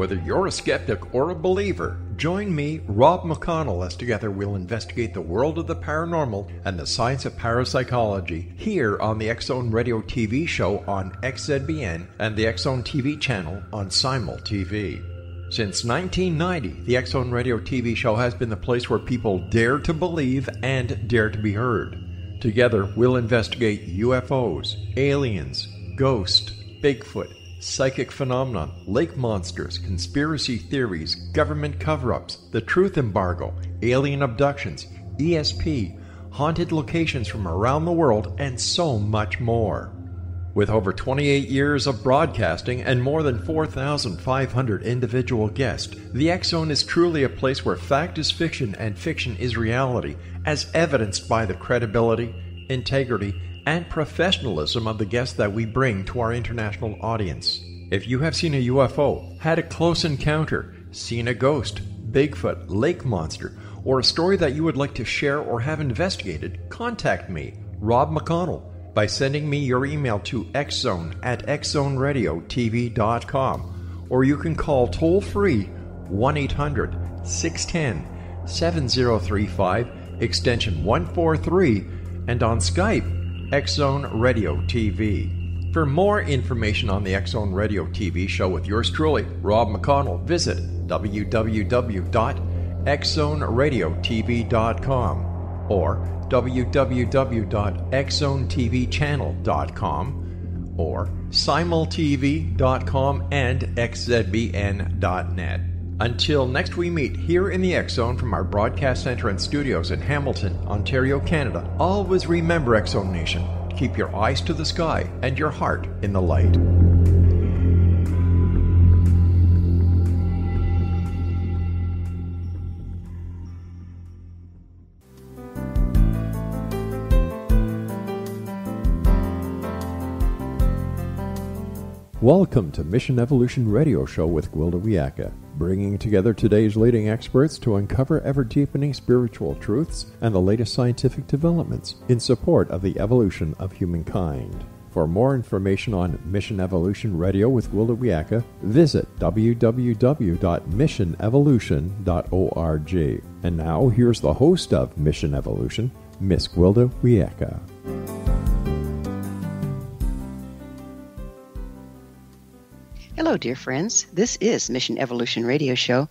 Whether you're a skeptic or a believer, join me, Rob McConnell, as together we'll investigate the world of the paranormal and the science of parapsychology here on the Zone Radio TV show on XZBN and the Zone TV channel on Simul TV. Since 1990, the Zone Radio TV show has been the place where people dare to believe and dare to be heard. Together, we'll investigate UFOs, aliens, ghosts, Bigfoot, psychic phenomenon, lake monsters, conspiracy theories, government cover ups, the truth embargo, alien abductions, ESP, haunted locations from around the world, and so much more. With over 28 years of broadcasting and more than 4,500 individual guests, the X Zone is truly a place where fact is fiction and fiction is reality, as evidenced by the credibility, integrity, and professionalism of the guests that we bring to our international audience. If you have seen a UFO, had a close encounter, seen a ghost, Bigfoot, lake monster, or a story that you would like to share or have investigated, contact me, Rob McConnell, by sending me your email to xzone at xzoneradiotv.com, or you can call toll free 1 800 610 7035, extension 143, and on Skype Zone Radio TV. For more information on the Zone Radio TV show with yours truly, Rob McConnell, visit www.xzoneradiotv.com or www.xzonetvchannel.com or simultv.com and xzbn.net. Until next we meet here in the X Zone from our broadcast center and studios in Hamilton, Ontario, Canada, always remember X Zone Nation. Keep your eyes to the sky and your heart in the light. Welcome to Mission Evolution Radio Show with Gwilda Wiyaka, bringing together today's leading experts to uncover ever deepening spiritual truths and the latest scientific developments in support of the evolution of humankind. For more information on Mission Evolution Radio with Gwilda Wiyaka, visit www.missionevolution.org. And now, here's the host of Mission Evolution, Miss Gwilda Wiyaka. Hello, dear friends. This is Mission Evolution Radio Show,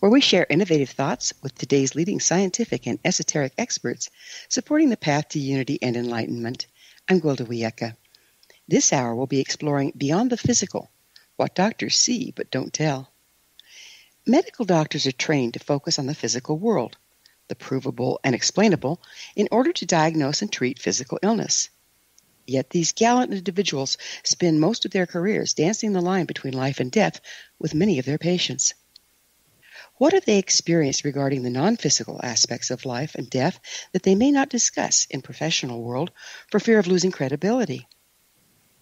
where we share innovative thoughts with today's leading scientific and esoteric experts supporting the path to unity and enlightenment. I'm Gwilda Wiyaka. This hour we'll be exploring beyond the physical, what doctors see but don't tell. Medical doctors are trained to focus on the physical world, the provable and explainable, in order to diagnose and treat physical illness. Yet these gallant individuals spend most of their careers dancing the line between life and death with many of their patients. What have they experienced regarding the non physical aspects of life and death that they may not discuss in professional world for fear of losing credibility?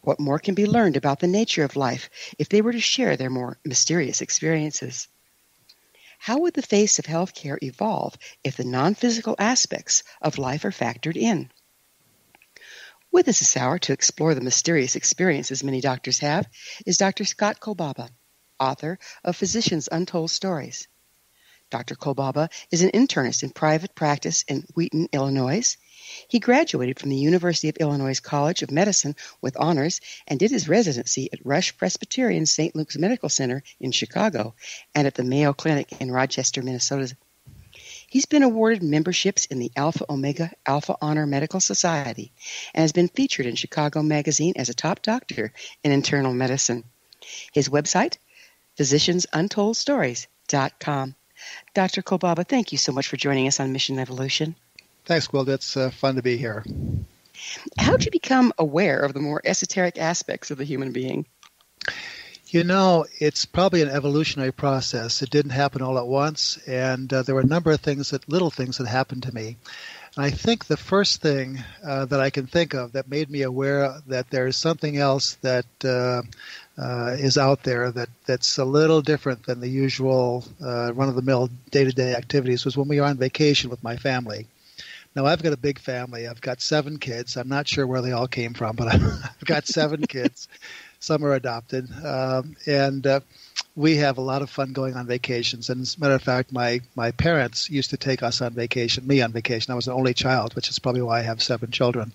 What more can be learned about the nature of life if they were to share their more mysterious experiences? How would the face of healthcare evolve if the non physical aspects of life are factored in? With us this hour to explore the mysterious experiences many doctors have is Dr. Scott Kolbaba, author of Physicians Untold Stories. Dr. Kolbaba is an internist in private practice in Wheaton, Illinois. He graduated from the University of Illinois College of Medicine with honors and did his residency at Rush Presbyterian St. Luke's Medical Center in Chicago and at the Mayo Clinic in Rochester, Minnesota. He's been awarded memberships in the Alpha Omega Alpha Honor Medical Society and has been featured in Chicago Magazine as a top doctor in internal medicine. His website, physiciansuntoldstories.com. Dr. Kolbaba, thank you so much for joining us on Mission Evolution. Thanks, Will. It's uh, fun to be here. How did you become aware of the more esoteric aspects of the human being? You know, it's probably an evolutionary process. It didn't happen all at once, and uh, there were a number of things that little things that happened to me. And I think the first thing uh, that I can think of that made me aware that there's something else that uh, uh is out there that, that's a little different than the usual uh, run-of-the-mill day-to-day activities was when we were on vacation with my family. Now I've got a big family. I've got seven kids. I'm not sure where they all came from, but I've got seven kids. Some are adopted, um, and uh, we have a lot of fun going on vacations. And as a matter of fact, my my parents used to take us on vacation, me on vacation. I was an only child, which is probably why I have seven children.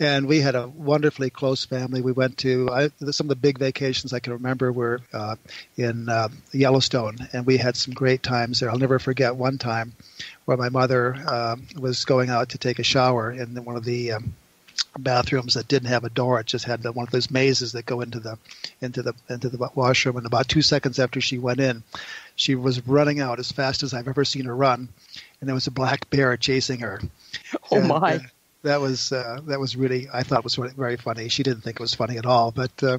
And we had a wonderfully close family. We went to I, some of the big vacations I can remember were uh, in uh, Yellowstone, and we had some great times there. I'll never forget one time where my mother uh, was going out to take a shower in one of the um, bathrooms that didn't have a door. It just had the, one of those mazes that go into the into the into the washroom. And about two seconds after she went in, she was running out as fast as I've ever seen her run, and there was a black bear chasing her. Oh and, my! Uh, that was uh, that was really I thought was very funny. She didn't think it was funny at all, but. Uh,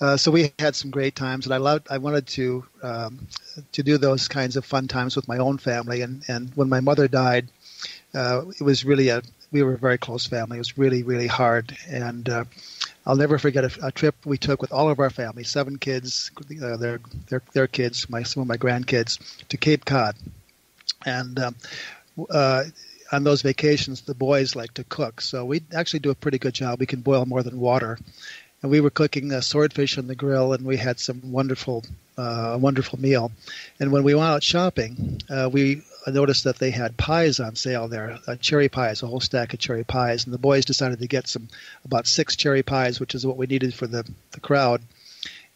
uh, so we had some great times, and I loved. I wanted to um, to do those kinds of fun times with my own family. And, and when my mother died, uh, it was really a we were a very close family. It was really really hard, and uh, I'll never forget a, a, trip we took with all of our family, seven kids, uh, their their their kids, my some of my grandkids, to Cape Cod, and. Um, uh, on those vacations, the boys like to cook, so we actually do a pretty good job. We can boil more than water, and we were cooking swordfish on the grill, and we had some wonderful, uh, wonderful meal. And when we went out shopping, uh, we noticed that they had pies on sale there, uh, cherry pies, a whole stack of cherry pies. And the boys decided to get some, about six cherry pies, which is what we needed for the, the crowd.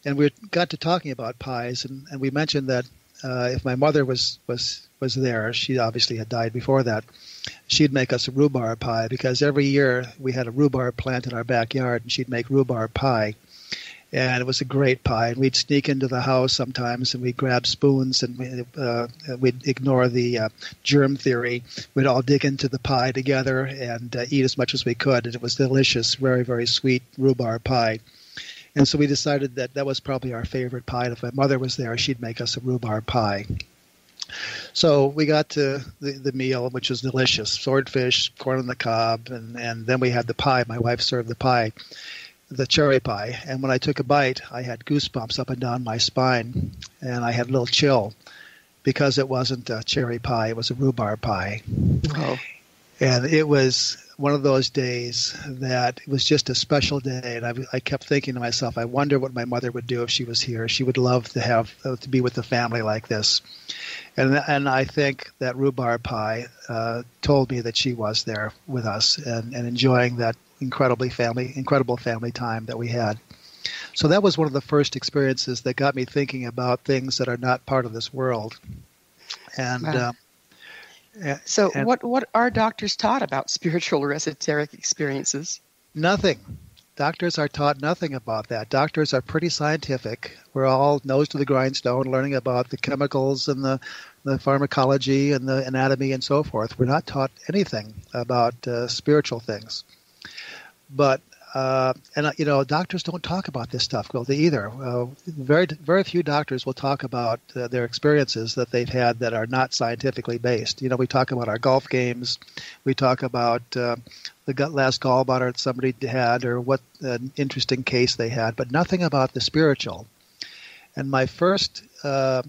And we got to talking about pies, and, and we mentioned that uh, if my mother was, was, was there, she obviously had died before that, she'd make us a rhubarb pie because every year we had a rhubarb plant in our backyard, and she'd make rhubarb pie and it was a great pie. And we'd sneak into the house sometimes, and we'd grab spoons, and we, uh, we'd ignore the uh, germ theory. We'd all dig into the pie together and uh, eat as much as we could, and it was delicious, very very sweet rhubarb pie. And so we decided that that was probably our favorite pie. And if my mother was there, she'd make us a rhubarb pie. So we got to the, the meal, which was delicious swordfish, corn on the cob, and, and then we had the pie. My wife served the pie the cherry pie. And when I took a bite, I had goosebumps up and down my spine, and I had a little chill because it wasn't a cherry pie; it was a rhubarb pie. Oh. And it was one of those days that it was just a special day, and I, I kept thinking to myself, I wonder what my mother would do if she was here. She would love to have to be with the family like this, and and I think that rhubarb pie uh, told me that she was there with us and, and enjoying that incredibly family, incredible family time that we had. So that was one of the first experiences that got me thinking about things that are not part of this world. And wow. uh, so, and what what are doctors taught about spiritual or esoteric experiences? Nothing. Doctors are taught nothing about that. Doctors are pretty scientific. We're all nose to the grindstone, learning about the chemicals and the the pharmacology and the anatomy and so forth. We're not taught anything about uh, spiritual things. But uh, and uh, you know, doctors don't talk about this stuff, will they either? Uh, very very few doctors will talk about uh, their experiences that they've had that are not scientifically based. You know, we talk about our golf games, we talk about uh, the last gallbladder somebody had, or what an interesting case they had, but nothing about the spiritual. And my first, uh,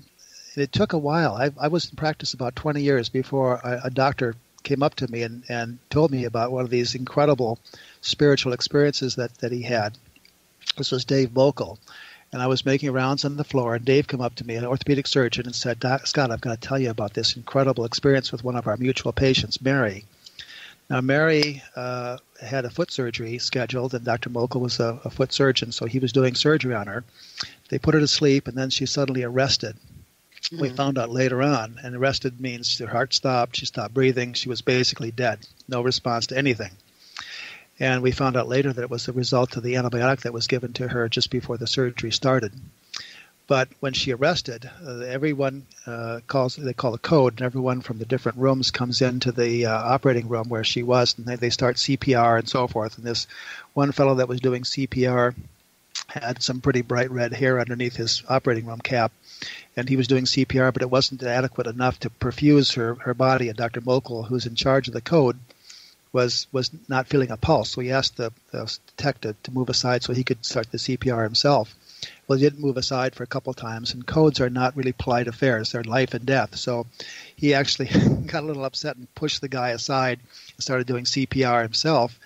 it took a while. I, I was in practice about 20 years before a, a doctor came up to me and, and told me about one of these incredible spiritual experiences that, that he had. This was Dave Mokel. And I was making rounds on the floor, and Dave came up to me, an orthopedic surgeon, and said, Scott, I've got to tell you about this incredible experience with one of our mutual patients, Mary. Now, Mary uh, had a foot surgery scheduled, and Dr. Mokel was a, a, foot surgeon, so he was doing surgery on her. They put her to sleep, and then she suddenly arrested. Mm-hmm. We found out later on, and arrested means her heart stopped, she stopped breathing, she was basically dead, no response to anything. And we found out later that it was the result of the antibiotic that was given to her just before the surgery started. But when she arrested, uh, everyone uh, calls they call a code, and everyone from the different rooms comes into the uh, operating room where she was, and they, they start CPR and so forth. And this one fellow that was doing CPR had some pretty bright red hair underneath his operating room cap, and he was doing CPR, but it wasn't adequate enough to perfuse her, her body. And Dr. Mokel, who's in charge of the code, was was not feeling a pulse. So he asked the, the to, to move aside so he could start the CPR himself. Well, he didn't move aside for a couple times, and codes are not really polite affairs; they're life and death. So he actually got a little upset and pushed the guy aside and started doing CPR himself.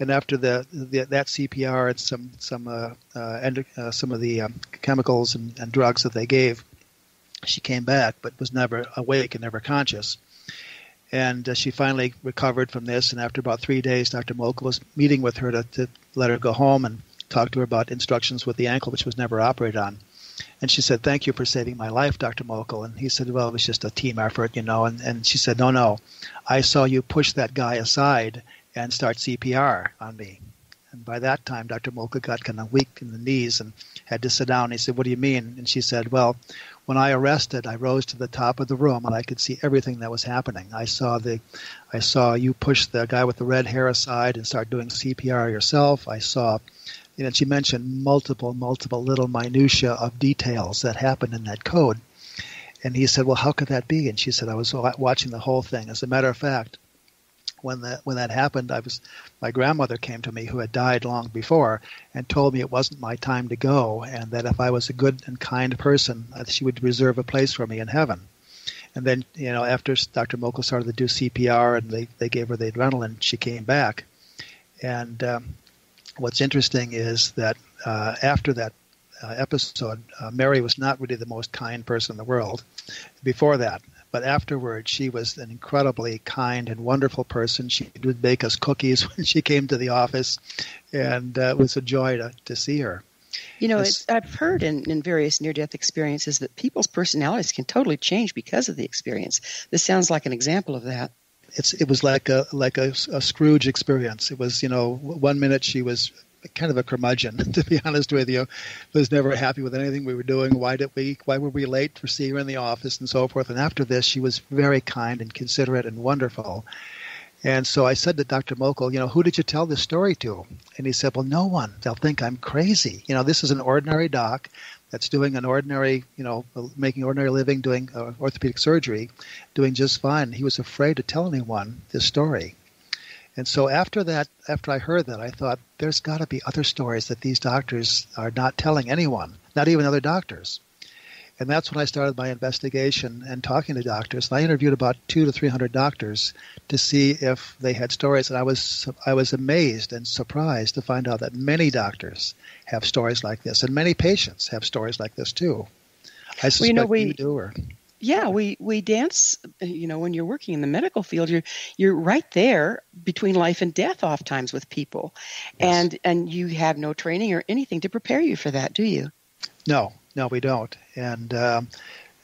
And after the, the that CPR and some some uh, uh, and, uh, some of the um, chemicals and, and drugs that they gave, she came back, but was never awake and never conscious. And uh, she finally recovered from this. And after about three days, Dr. Mokel was meeting with her to, to let her go home and talk to her about instructions with the ankle, which was never operated on. And she said, Thank you for saving my life, Dr. Mokel. And he said, Well, it was just a team effort, you know. And, and she said, No, no. I saw you push that guy aside and start CPR on me. And by that time, Dr. Mokel got kind of weak in the knees and had to sit down. He said, What do you mean? And she said, Well, when I arrested, I rose to the top of the room and I could see everything that was happening. I saw the, I saw you push the guy with the red hair aside and start doing CPR yourself. I saw, you know, she mentioned multiple, multiple little minutia of details that happened in that code. And he said, "Well, how could that be?" And she said, "I was watching the whole thing. As a matter of fact, when that when that happened, I was my grandmother came to me who had died long before and told me it wasn't my time to go and that if I was a good and kind person, she would reserve a place for me in heaven. And then you know after Dr. Mokel started to do CPR and they they gave her the adrenaline, she came back. And um, what's interesting is that uh, after that uh, episode, uh, Mary was not really the most kind person in the world. Before that, but afterwards, she was an incredibly kind and wonderful person. She would bake us cookies when she came to the office, and uh, it was a joy to, to see her. You know, I've heard in, in various near death experiences that people's personalities can totally change because of the experience. This sounds like an example of that. It's, it was like a like a, a Scrooge experience. It was you know one minute she was kind of a curmudgeon, to be honest with you. Was never happy with anything we were doing. Why did we? Why were we late for seeing her in the office and so forth? And after this, she was very kind and considerate and wonderful. And so I said to Dr. Mokel, you know, who did you tell this story to? And he said, well, no one. They'll think I'm crazy. You know, this is an ordinary doc that's doing an ordinary, you know, making ordinary living, doing uh, orthopedic surgery, doing just fine. He was afraid to tell anyone this story. And so after that, after I heard that, I thought there's got to be other stories that these doctors are not telling anyone, not even other doctors. And that's when I started my investigation and talking to doctors. And I interviewed about two to three hundred doctors to see if they had stories. And I was I was amazed and surprised to find out that many doctors have stories like this, and many patients have stories like this too. I suspect well, you, know, we, you do. Or yeah we we dance you know when you're working in the medical field you're you're right there between life and death oftentimes with people. Yes. and and you have no training or anything to prepare you for that do you? No no we don't. And um,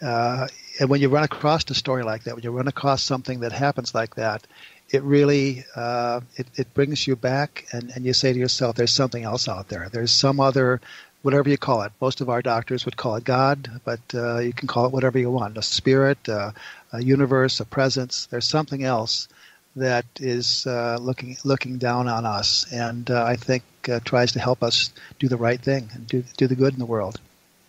uh, and when you run across a story like that when you run across something that happens like that it really uh, it, it brings you back and, and you say to yourself there's something else out there. There's some other whatever you call it. Most of our doctors would call it God, but uh, you can call it whatever you want a spirit, uh, a universe, a presence. There's something else that is uh, looking looking down on us, and uh, I think uh, tries to help us do the right thing and do do the good in the world.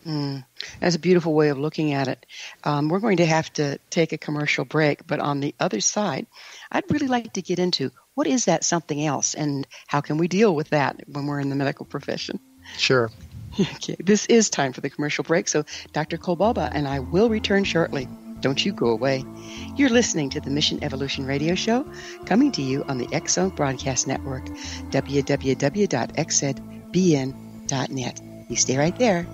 Mm, that's a beautiful way of looking at it. Um, we're going to have to take a commercial break, but on the other side, I'd really like to get into what is that something else and how can we deal with that when we're in the medical profession. Sure. Okay, this is time for the commercial break, so Dr. Kolbaba and I will return shortly. Don't you go away. You're listening to the Mission Evolution Radio Show, coming to you on the Zone Broadcast Network, www.xzbn.net. You stay right there.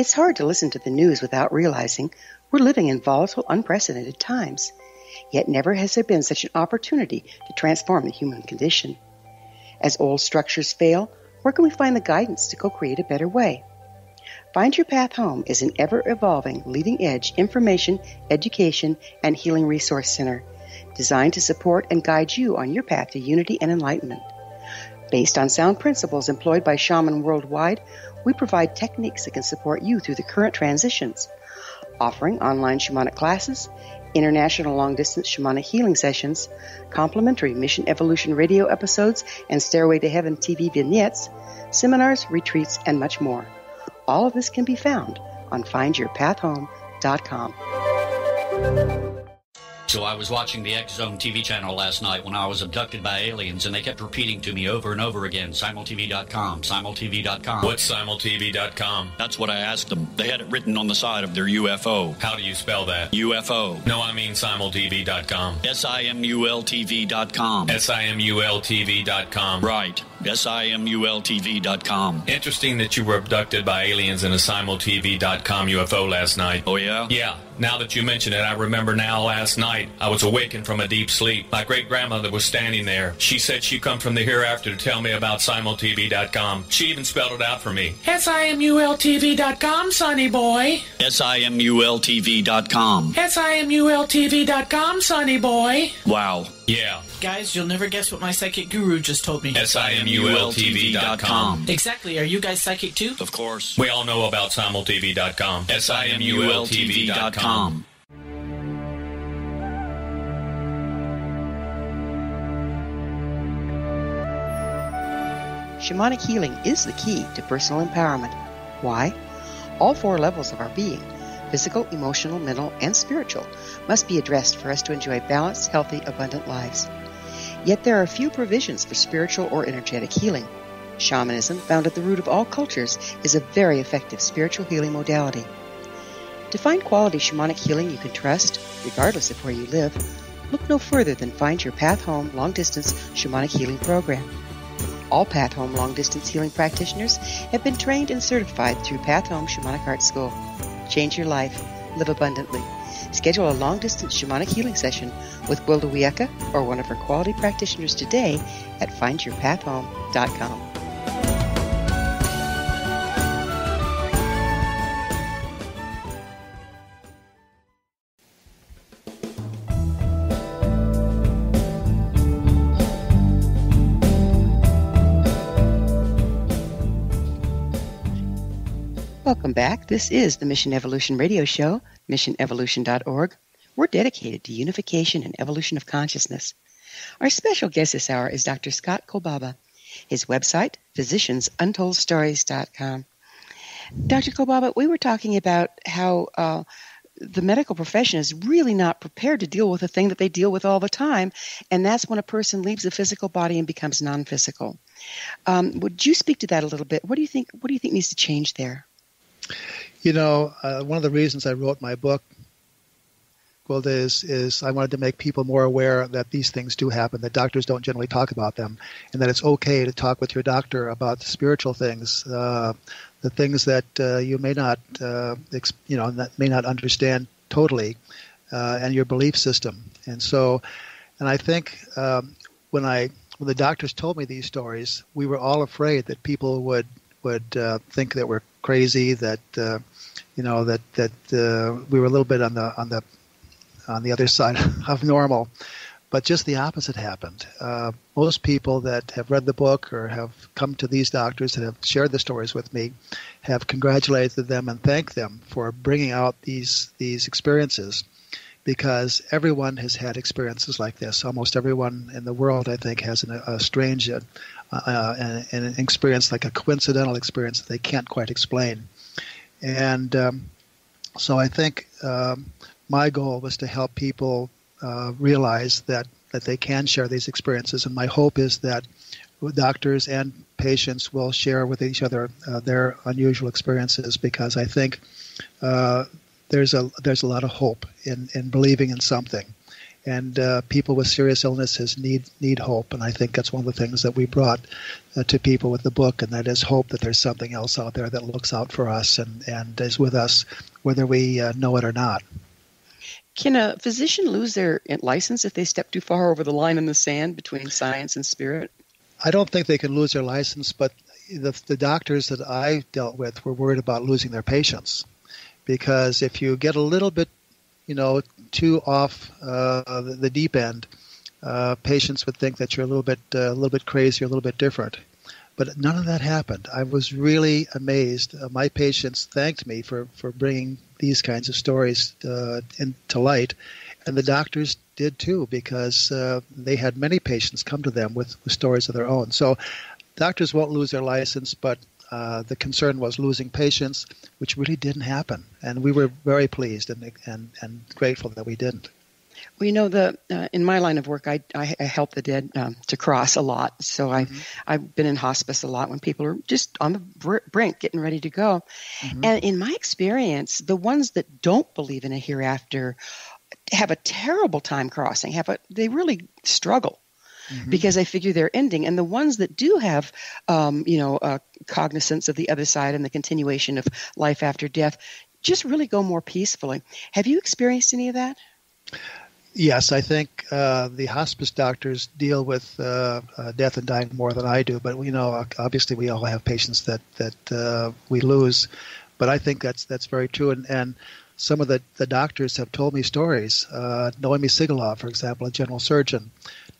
It's hard to listen to the news without realizing we're living in volatile, unprecedented times. Yet never has there been such an opportunity to transform the human condition. As old structures fail, where can we find the guidance to co create a better way? Find Your Path Home is an ever evolving, leading edge information, education, and healing resource center designed to support and guide you on your path to unity and enlightenment. Based on sound principles employed by shaman worldwide, we provide techniques that can support you through the current transitions, offering online shamanic classes, international long distance shamanic healing sessions, complimentary Mission Evolution radio episodes and Stairway to Heaven TV vignettes, seminars, retreats, and much more. All of this can be found on findyourpathhome.com. So I was watching the X Zone TV channel last night when I was abducted by aliens, and they kept repeating to me over and over again, simultv.com, simultv.com. What's simultv.com? That's what I asked them. They had it written on the side of their UFO. How do you spell that? UFO. No, I mean simultv.com. S-I-M-U-L-T-V.com. S-I-M-U-L-T-V.com. Right. S-I-M-U-L-T-V.com. Interesting that you were abducted by aliens in a simultv.com UFO last night. Oh, yeah? Yeah. Now that you mention it, I remember now last night I was awakened from a deep sleep. My great grandmother was standing there. She said she'd come from the hereafter to tell me about simultv.com. She even spelled it out for me. S-I-M-U-L-T-V.com, sonny boy. S-I-M-U-L-T-V.com. S-I-M-U-L-T-V.com, sonny boy. Wow. Yeah. Guys, you'll never guess what my psychic guru just told me. S-I-M-U-L-T-V.com. Exactly. Are you guys psychic too? Of course. We all know about simultv.com. S-I-M-U-L-T-V.com. Shamanic healing is the key to personal empowerment. Why? All four levels of our being physical, emotional, mental, and spiritual must be addressed for us to enjoy balanced, healthy, abundant lives. Yet there are few provisions for spiritual or energetic healing. Shamanism, found at the root of all cultures, is a very effective spiritual healing modality. To find quality shamanic healing you can trust, regardless of where you live, look no further than Find Your Path Home Long Distance Shamanic Healing Program. All Path Home Long Distance Healing practitioners have been trained and certified through Path Home Shamanic Art School. Change your life. Live abundantly. Schedule a long distance shamanic healing session with Gwilda Wiyaka or one of her quality practitioners today at findyourpathhome.com. Welcome back. This is the Mission Evolution Radio Show, missionevolution.org. We're dedicated to unification and evolution of consciousness. Our special guest this hour is Dr. Scott Kolbaba. His website, physiciansuntoldstories.com. Dr. Kolbaba, we were talking about how uh, the medical profession is really not prepared to deal with a thing that they deal with all the time, and that's when a person leaves the physical body and becomes non-physical. Um, would you speak to that a little bit? What do you think? What do you think needs to change there? You know, uh, one of the reasons I wrote my book, Gwilda, is, is I wanted to make people more aware that these things do happen, that doctors don't generally talk about them, and that it's okay to talk with your doctor about spiritual things, uh, the things that uh, you may not, uh, you know, that may not understand totally, uh, and your belief system. And so, and I think um, when I when the doctors told me these stories, we were all afraid that people would would uh, think that we're crazy, that uh, you know that that uh, we were a little bit on the on the on the other side of normal. But just the opposite happened. Uh, most people that have read the book or have come to these doctors and have shared the stories with me have congratulated them and thanked them for bringing out these these experiences because everyone has had experiences like this. Almost everyone in the world, I think, has an, a strange uh, uh, an, an, experience like a coincidental experience that they can't quite explain. And um, so I think um, my goal was to help people uh, realize that, that they can share these experiences. And my hope is that doctors and patients will share with each other uh, their unusual experiences because I think uh, there's a there's a lot of hope in, in believing in something and uh, people with serious illnesses need need hope. And I think that's one of the things that we brought uh, to people with the book, and that is hope that there's something else out there that looks out for us and and is with us, whether we uh, know it or not. Can a physician lose their license if they step too far over the line in the sand between science and spirit? I don't think they can lose their license, but the, the doctors that I dealt with were worried about losing their patients because if you get a little bit you know, too off uh, the, deep end, uh, patients would think that you're a little bit uh, a little bit crazy, or a little bit different. But none of that happened. I was really amazed. Uh, my patients thanked me for, for bringing these kinds of stories uh, into light, And the doctors did too, because uh, they had many patients come to them with, with stories of their own. So doctors won't lose their license, but uh, the concern was losing patients, which really didn't happen. And we were very pleased and, and, and grateful that we didn't. Well, you know, the uh, in my line of work, I, I, I help the dead um, to cross a lot. So mm-hmm. I I've been in hospice a lot when people are just on the brink, getting ready to go. Mm-hmm. And in my experience, the ones that don't believe in a hereafter have a terrible time crossing. Have a they really struggle. Mm-hmm. Because I figure they're ending, and the ones that do have, um, you know, uh, cognizance of the other side and the continuation of life after death, just really go more peacefully. Have you experienced any of that? Yes, I think uh, the hospice doctors deal with uh, uh, death and dying more than I do. But we know, obviously, we all have patients that that uh, we lose. But I think that's that's very true. And, and some of the, the doctors have told me stories. Uh, Noemi Sigalov, for example, a general surgeon,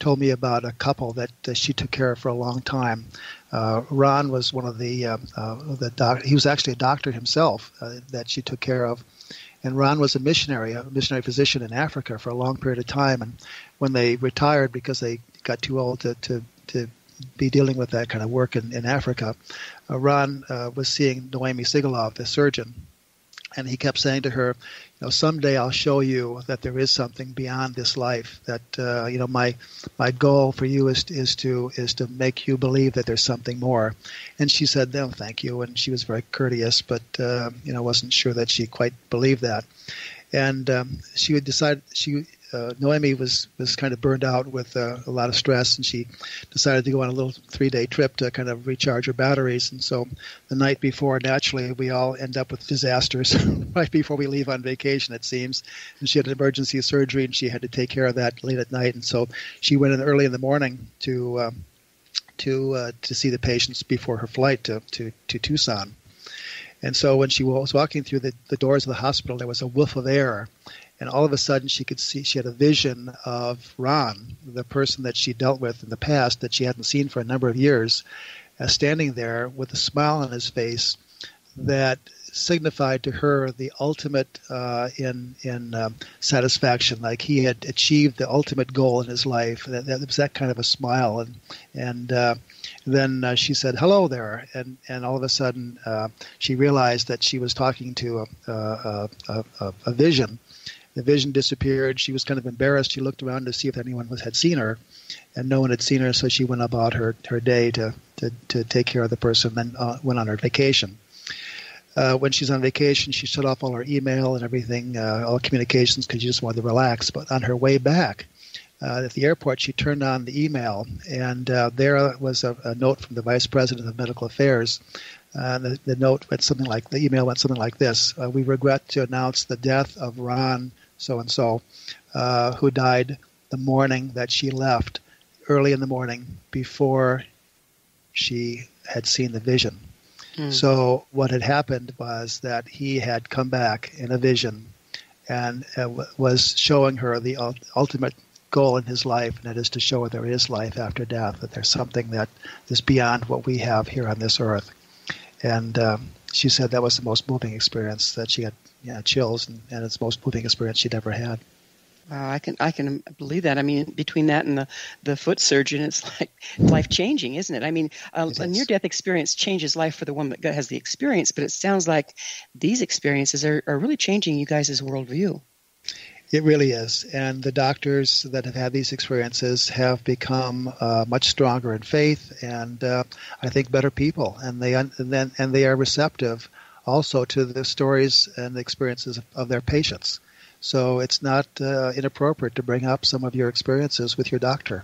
told me about a couple that she took care of for a long time. Uh, Ron was one of the the doc- he was actually a doctor himself that she took care of and Ron was a missionary, a missionary physician in Africa for a long period of time. And when they retired because they got too old to, to, to be dealing with that kind of work in, in Africa, uh, Ron uh, was seeing Noemi Sigalov, the surgeon, and he kept saying to her, "You know, someday I'll show you that there is something beyond this life. That uh, you know, my my goal for you is is to is to make you believe that there's something more." And she said, "No, thank you." And she was very courteous, but uh, you know, wasn't sure that she quite believed that. And um, she would decide she uh, Noemi was was kind of burned out with uh, a lot of stress, and she decided to go on a little three day trip to kind of recharge her batteries. And so the night before, naturally, we all end up with disasters right before we leave on vacation. It seems, and she had an emergency surgery, and she had to take care of that late at night. And so she went in early in the morning to. Um, to uh, to see the patients before her flight to, to, to Tucson. And so when she was walking through the, the doors of the hospital, there was a whiff of air and all of a sudden she could see she had a vision of Ron, the person that she dealt with in the past that she hadn't seen for a number of years, uh, standing there with a smile on his face that signified to her the ultimate uh, in in um, satisfaction, like he had achieved the ultimate goal in his life. That, that was that kind of a smile, and and uh, then uh, she said hello there, and and all of a sudden uh, she realized that she was talking to a, a, a, a vision the vision disappeared. She was kind of embarrassed. She looked around to see if anyone was, had seen her, and no one had seen her. So she went about her, her day to, to, to take care of the person, then uh, went on her vacation. Uh, when she's on vacation, she shut off all her email and everything, uh, all communications, because she just wanted to relax. But on her way back, uh, at the airport, she turned on the email, and uh, there was a, a, note from the vice president of medical affairs. Uh, the, the, note went something like the email went something like this: uh, "We regret to announce the death of Ron so and so, who died the morning that she left, early in the morning before she had seen the vision. Mm. So what had happened was that he had come back in a vision and uh, was showing her the ultimate goal in his life, and that is to show her there is life after death, that there's something that is beyond what we have here on this earth. And um, she said that was the most moving experience that she had yeah, chills, and, and it's the most moving experience she'd ever had. Wow, I can I can believe that. I mean, between that and the, the foot surgeon, it's like life changing, isn't it? I mean, a, a near death experience changes life for the one that has the experience, but it sounds like these experiences are, are really changing you guys' worldview. It really is, and the doctors that have had these experiences have become uh, much stronger in faith, and uh, I think better people, and they and then and they are receptive also to the stories and the experiences of, of their patients. So it's not uh, inappropriate to bring up some of your experiences with your doctor.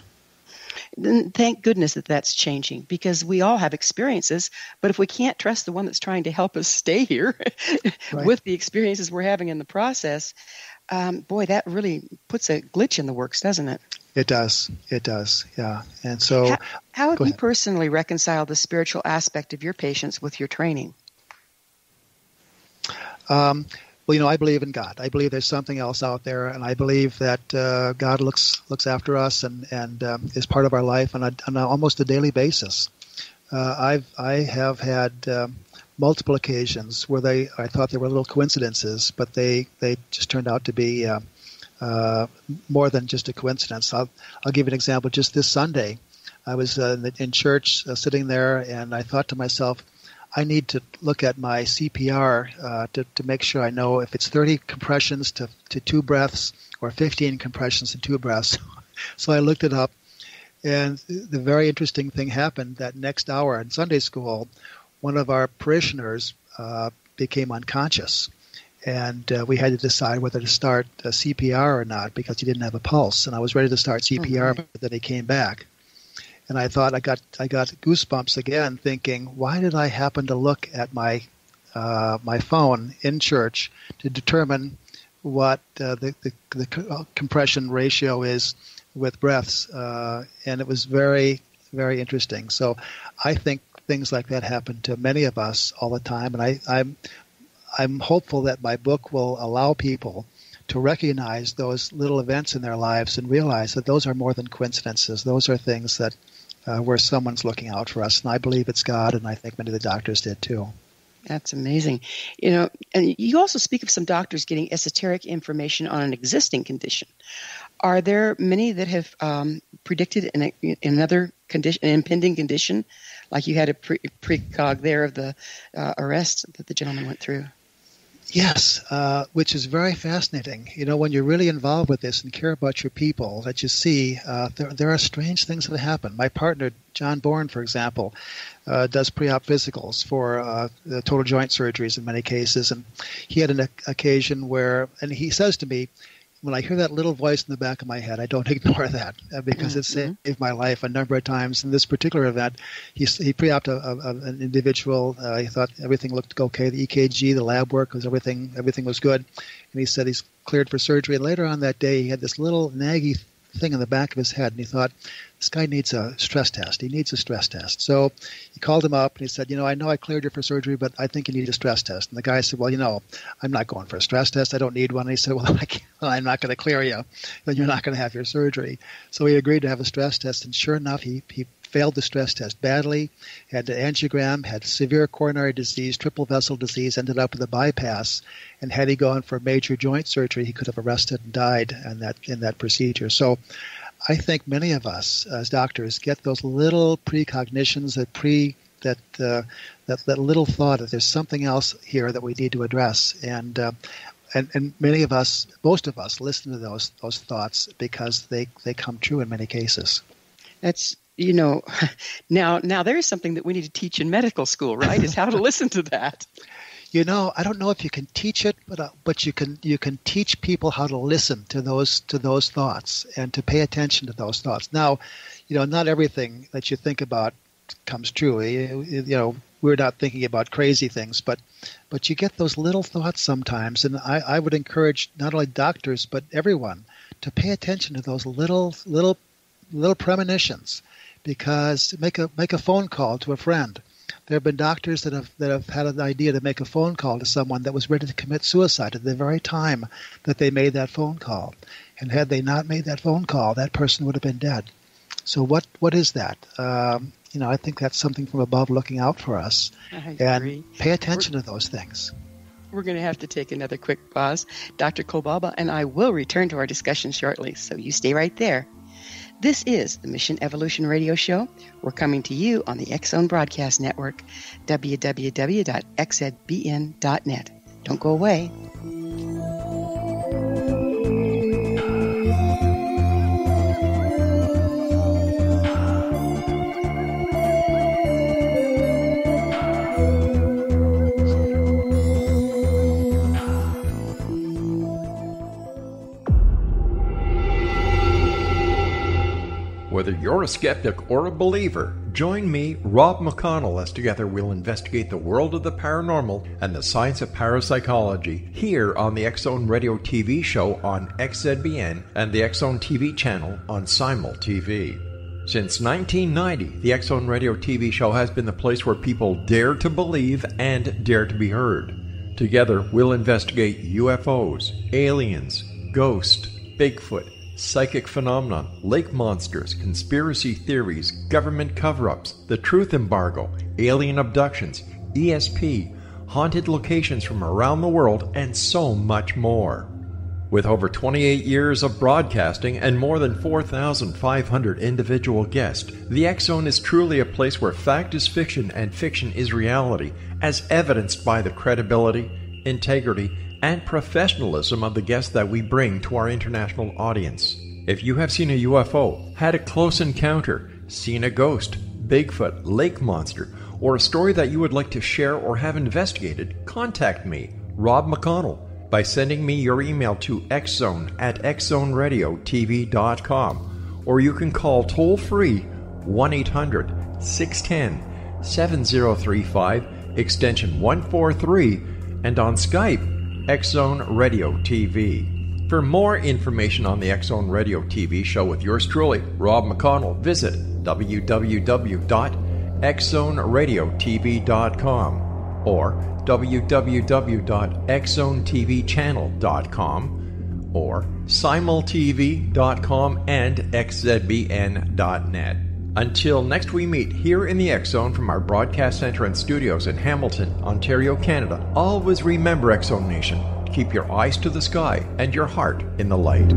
thank goodness that that's changing because we all have experiences, but if we can't trust the one that's trying to help us stay here right. with the experiences we're having in the process, um, boy, that really puts a glitch in the works, doesn't it? It does. It does. Yeah. And so, how, how have you personally reconciled the spiritual aspect of your patients with your training? Um, well, you know, I believe in God. I believe there's something else out there, and I believe that uh, God looks looks after us and and um, is part of our life on, a, on a, almost a daily basis. Uh, I've I have had um, multiple occasions where they I thought they were little coincidences, but they they just turned out to be uh, uh, more than just a coincidence. I'll, I'll give you an example. Just this Sunday, I was uh, in church uh, sitting there, and I thought to myself, I need to look at my CPR uh, to, to make sure I know if it's 30 compressions to, to two breaths or 15 compressions to two breaths. so I looked it up, and the very interesting thing happened that next hour in Sunday school, one of our parishioners uh, became unconscious. And uh, we had to decide whether to start CPR or not because he didn't have a pulse. And I was ready to start CPR, mm-hmm. but then he came back and I thought I got I got goosebumps again, thinking, why did I happen to look at my uh, my phone in church to determine what uh, the, the, the uh, compression ratio is with breaths, uh, and it was very very interesting. So I think things like that happen to many of us all the time, and I, I'm I'm hopeful that my book will allow people to recognize those little events in their lives and realize that those are more than coincidences. Those are things that uh, where someone's looking out for us. And I believe it's God, and I think many of the doctors did too. That's amazing. You know, and you also speak of some doctors getting esoteric information on an existing condition. Are there many that have um, predicted an, another condition, an impending condition, like you had a pre- precog there of the uh, arrest that the gentleman went through? Yes, uh, which is very fascinating. You know, when you're really involved with this and care about your people, that you see uh, there, there are strange things that happen. My partner, John Bourne, for example, uh, does pre-op physicals for uh, total joint surgeries in many cases, and he had an occasion where, and he says to me, when I hear that little voice in the back of my head, I don't ignore that uh, because mm-hmm. it saved my life a number of times. In this particular event, he, he pre-opted a, a, an individual. Uh, he thought everything looked okay. The EKG, the lab work was everything. Everything was good, and he said he's cleared for surgery. And later on that day, he had this little naggy thing in the back of his head, and he thought, this guy needs a stress test. He needs a stress test. So he called him up and he said, you know, I know I cleared you for surgery, but I think you need a stress test. And the guy said, well, you know, I'm not going for a stress test. I don't need one. And he said, well, I am not going to clear you. Then you're not going to have your surgery. So he agreed to have a stress test. And sure enough, he, he failed the stress test badly, had an angiogram, had severe coronary disease, triple vessel disease, ended up with a bypass. And had he gone for major joint surgery, he could have arrested and died in that in that procedure. So I think many of us as doctors get those little precognitions that pre that uh, that that little thought that there's something else here that we need to address, and uh, and and many of us, most of us, listen to those those thoughts because they they come true in many cases. That's you know, now now there is something that we need to teach in medical school, right? Is how to listen to that you know, I don't know if you can teach it, but uh, but you can you can teach people how to listen to those to those thoughts and to pay attention to those thoughts. Now, you know, not everything that you think about comes true. You, you know, we're not thinking about crazy things, but but you get those little thoughts sometimes, and I, I would encourage not only doctors but everyone to pay attention to those little little little premonitions, because make a make a phone call to a friend there have been doctors that have that have had an idea to make a phone call to someone that was ready to commit suicide at the very time that they made that phone call. And had they not made that phone call, that person would have been dead. So what what is that? Um, you know, I think that's something from above looking out for us, and pay attention We're, to those things. We're going to have to take another quick pause. Dr. Kolbaba and I will return to our discussion shortly, so you stay right there. This is the Mission Evolution Radio Show. We're coming to you on the Zone Broadcast Network, www.xzbn.net. Don't go away. Whether you're a skeptic or a believer, join me, Rob McConnell, as together we'll investigate the world of the paranormal and the science of parapsychology here on the Zone Radio TV show on XZBN and the Zone TV channel on Simul TV. Since 1990, the Zone Radio TV show has been the place where people dare to believe and dare to be heard. Together, we'll investigate UFOs, aliens, ghosts, Bigfoot, psychic phenomenon, lake monsters, conspiracy theories, government cover ups, the truth embargo, alien abductions, ESP, haunted locations from around the world, and so much more. With over 28 years of broadcasting and more than 4,500 individual guests, the X Zone is truly a place where fact is fiction and fiction is reality, as evidenced by the credibility, integrity, and professionalism of the guests that we bring to our international audience. If you have seen a UFO, had a close encounter, seen a ghost, Bigfoot, lake monster, or a story that you would like to share or have investigated, contact me, Rob McConnell by sending me your email to xzone at xzoneradiotv.com, or you can call toll free 1 800 610 7035, extension 143, and on Skype, Zone Radio TV. For more information on the Zone Radio TV show with yours truly, Rob McConnell, visit www.xzoneradiotv.com or www.xzonetvchannel.com or simultv.com and xzbn.net. Until next we meet here in the X Zone from our broadcast center and studios in Hamilton, Ontario, Canada, always remember X Zone Nation. Keep your eyes to the sky and your heart in the light.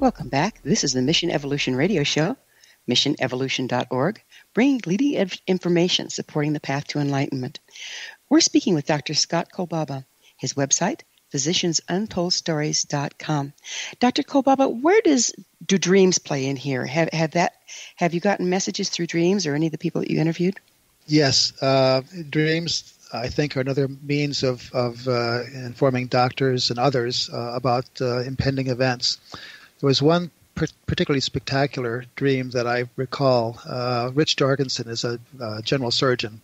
Welcome back. This is the Mission Evolution Radio Show, missionevolution.org, bringing leading information supporting the path to enlightenment. We're speaking with Dr. Scott Kolbaba. His website, physiciansuntoldstories.com. Dr. Kolbaba, where does do dreams play in here? Have have that have you gotten messages through dreams or any of the people that you interviewed? Yes, uh, dreams I think are another means of, of uh, informing doctors and others uh, about uh, impending events. There was one particularly spectacular dream that I recall. Uh, Rich Jorgensen is a uh, general surgeon,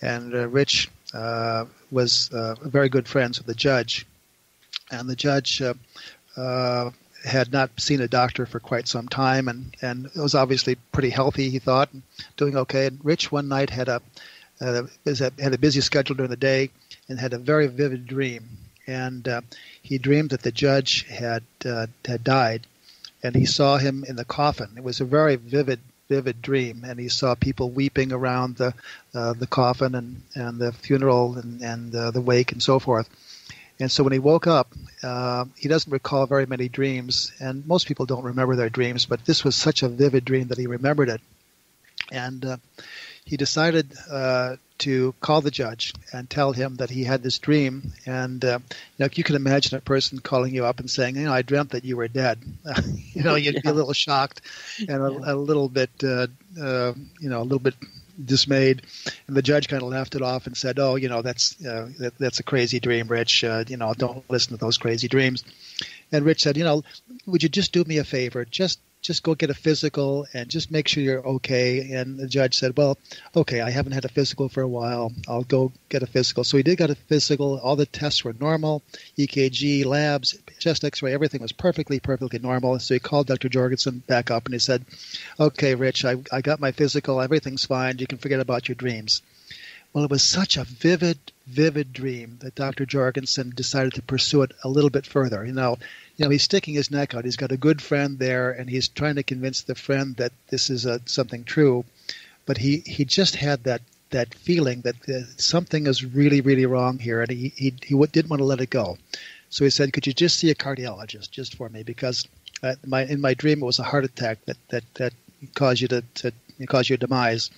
and uh, Rich uh, was uh, very good friends with the judge, and the judge uh, had not seen a doctor for quite some time, and and was obviously pretty healthy. He thought, and doing okay. And Rich one night had a had a busy schedule during the day and had a very vivid dream and uh, he dreamed that the judge had uh, had died, and he saw him in the coffin. It was a very vivid vivid dream, and he saw people weeping around the uh, the coffin and, and the funeral and, and uh, the wake and so forth. And so when he woke up, uh, he doesn't recall very many dreams, and most people don't remember their dreams, but this was such a vivid dream that he remembered it. And uh, he decided uh, to call the judge and tell him that he had this dream. And uh, you know, you can imagine a person calling you up and saying, "You know, I dreamt that you were dead." you know, you'd be a little shocked and a, a little bit, uh, uh, you know, a little bit dismayed. And the judge kind of laughed it off and said, "Oh, you know, that's uh, that, that's a crazy dream, Rich. Uh, you know, don't listen to those crazy dreams." And Rich said, "You know, would you just do me a favor? Just just go get a physical and just make sure you're okay. And the judge said, well, okay, I haven't had a physical for a while. I'll go get a physical. So he did get a physical. All the tests were normal, EKG, labs, chest x-ray, everything was perfectly, perfectly normal. So he called Dr. Jorgensen back up and he said, okay, Rich, I, I got my physical. Everything's fine. You can forget about your dreams. Well, it was such a vivid, vivid dream that Dr. Jorgensen decided to pursue it a little bit further. You know, you know, he's sticking his neck out. He's got a good friend there, and he's trying to convince the friend that this is a, something true. But he, he just had that that feeling that uh, something is really, really wrong here, and he, he, he didn't want to let it go. So he said, "Could you just see a cardiologist just for me? Because uh, my, in my dream it was a heart attack that that, that caused you to, to cause your demise."